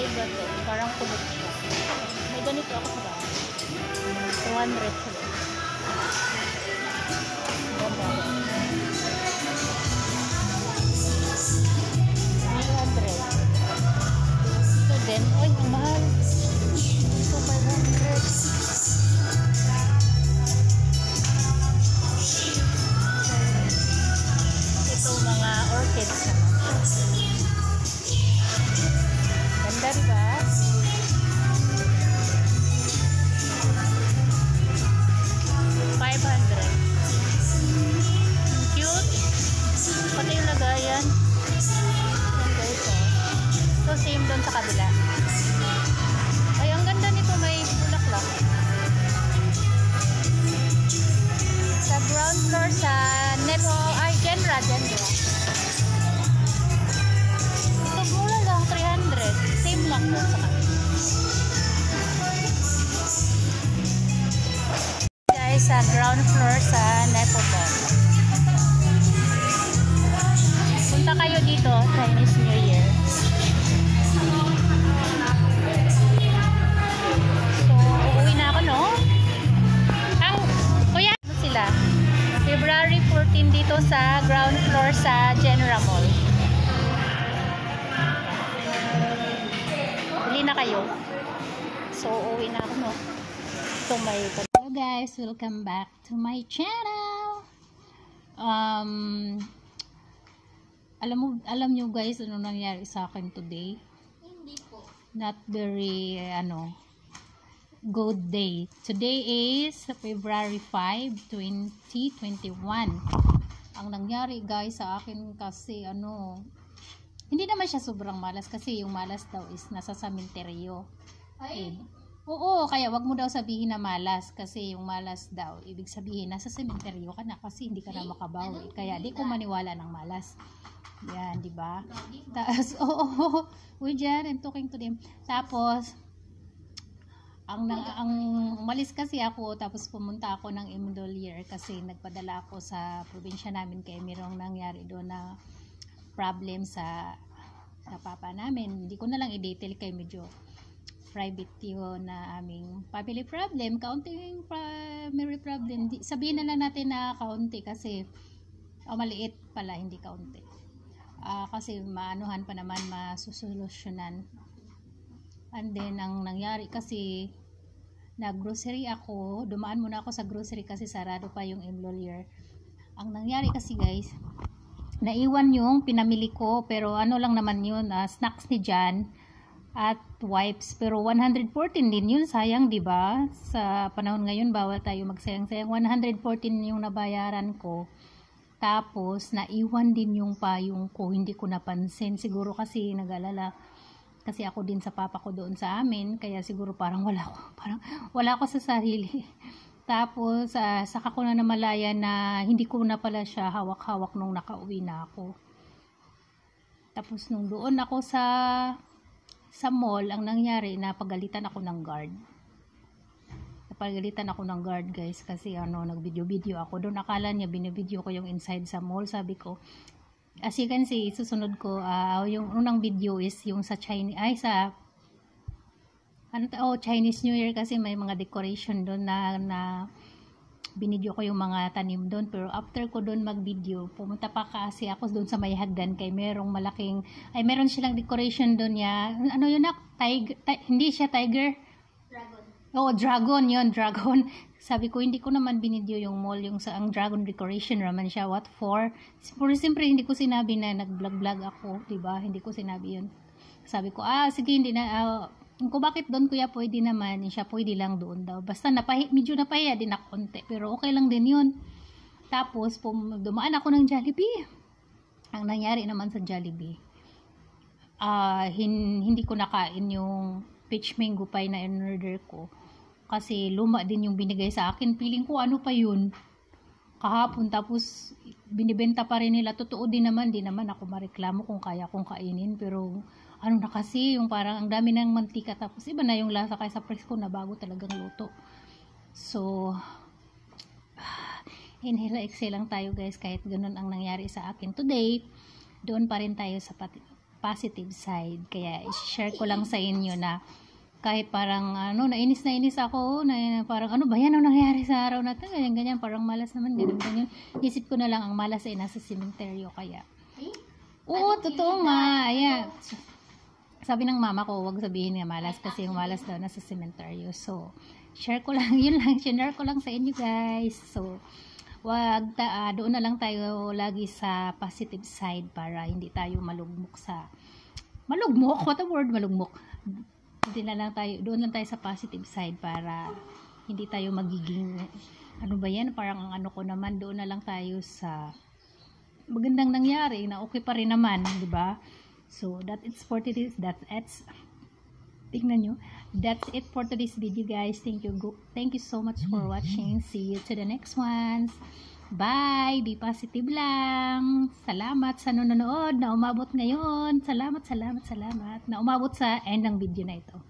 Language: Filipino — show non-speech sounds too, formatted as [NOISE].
kakaiba to. Parang kulot siya. May ganito ako sa bahay. 200 sila. Same doon sa kabila. Sa General Mall. Bili na kayo. So, uuwi na ako, no? So, may... Hello guys, welcome back to my channel. Um, alam mo, alam nyo guys, ano nangyari sa akin today? Hindi po. not very ano good day. Today is February 5, 2021. Ang nangyari guys sa akin kasi ano hindi naman siya sobrang malas kasi yung malas daw is nasa sementeryo. Eh, oo, kaya wag mo daw sabihin na malas kasi yung malas daw, ibig sabihin nasa sementeryo ka na kasi hindi ka na makabawi. Kaya di ko maniwala ng malas. Yan, di ba? Tapos, [LAUGHS] oo, oh, we dyan, and talking to them. Tapos, ang, nang, ang umalis kasi ako, tapos pumunta ako ng Imdolier kasi nagpadala ako sa probinsya namin kaya mayroong nangyari doon na problem sa sa papa namin. Hindi ko na lang i-detail kay medyo private yun na aming family problem, kaunting primary problem. Sabihin na lang natin na kaunti kasi o maliit pala, hindi kaunti. Ah, kasi maanuhan pa naman masusolusyonan. And then, ang nangyari kasi, nag-grocery ako, dumaan muna ako sa grocery kasi sarado pa yung employer. Ang nangyari kasi guys, naiwan yung pinamili ko, pero ano lang naman yun, ah, snacks ni Jan at wipes. Pero 114 din yun, sayang 'di ba? Sa panahon ngayon, bawal tayo magsayang-sayang. 114 yung nabayaran ko. Tapos, naiwan din yung payong ko. Hindi ko napansin. Siguro kasi nag-alala. Kasi ako din sa papa ko doon sa amin. Kaya siguro parang wala ko. [LAUGHS] Parang wala ko sa sarili. Tapos, ah, saka ko na namalaya na hindi ko na pala siya hawak-hawak nung nakauwi na ako. Tapos, nung doon ako sa sa mall, ang nangyari, napagalitan ako ng guard napagalitan ako ng guard guys kasi ano nag-video-video ako doon akala niya binibideo ko yung inside sa mall sabi ko as you can see susunod ko ah, yung unang video is yung sa Chinese ay sa ano to, oh, Chinese New Year kasi may mga decoration doon na, na binidyo ko yung mga tanim doon. Pero after ko doon mag-video pumunta pa kasi ako doon sa may hagdan kay merong malaking ay meron silang decoration doon ya ano yun nak? Tiger ti- hindi siya tiger? Dragon. Oo, dragon yon dragon. Sabi ko, hindi ko naman binidyo yung mall, yung sa ang dragon decoration naman siya. What for? Pero siyempre, hindi ko sinabi na nag-vlog-vlog ako, ba? Hindi ko sinabi yun. Sabi ko, ah, sige, hindi na, ah, kung bakit doon kuya pwede naman, siya pwede lang doon daw. Basta napahi, medyo napahiya din ako konti, pero okay lang din yun. Tapos, pum, dumaan ako ng Jollibee. Ang nangyari naman sa Jollibee, ah hin- hindi ko nakain yung peach mango pie na in-order ko. Kasi luma din yung binigay sa akin. Feeling ko ano pa yun. Kahapon tapos binibenta pa rin nila. Totoo din naman, di naman ako mareklamo kung kaya kong kainin. Pero ano na kasi, yung parang ang dami ng mantika. Tapos iba na yung lasa kaysa presko na bago talagang luto. So, [SIGHS] inhale exhale lang tayo guys kahit ganun ang nangyari sa akin today doon pa rin tayo sa positive side kaya i-share ko lang sa inyo na kahit parang ano nainis na inis ako na parang ano ba yan? Ang nangyari sa araw na to? Ganyan ganyan parang malas naman ganyan ganyan. Isip ko na lang ang malas ay nasa sementeryo kaya. Eh? oo totoo nga ayan. Sabi ng mama ko wag sabihin nga malas kasi yung malas daw nasa sementeryo so share ko lang [LAUGHS] yun lang share ko lang sa inyo guys. So wag ta, ah, doon na lang tayo lagi sa positive side para hindi tayo malugmok sa malugmok? What a word malugmok hindi na lang tayo doon lang tayo sa positive side para hindi tayo magiging ano ba yan parang ang ano ko naman doon na lang tayo sa magandang nangyari na okay pa rin naman di ba? So that it's for today's that it's tingnan nyo that's it for today's video guys. Thank you go thank you so much for watching. See you to the next ones bye. Be positive lang. Salamat sa nanonood. Na umabot ngayon. Salamat salamat salamat. Na umabot sa end ng video na ito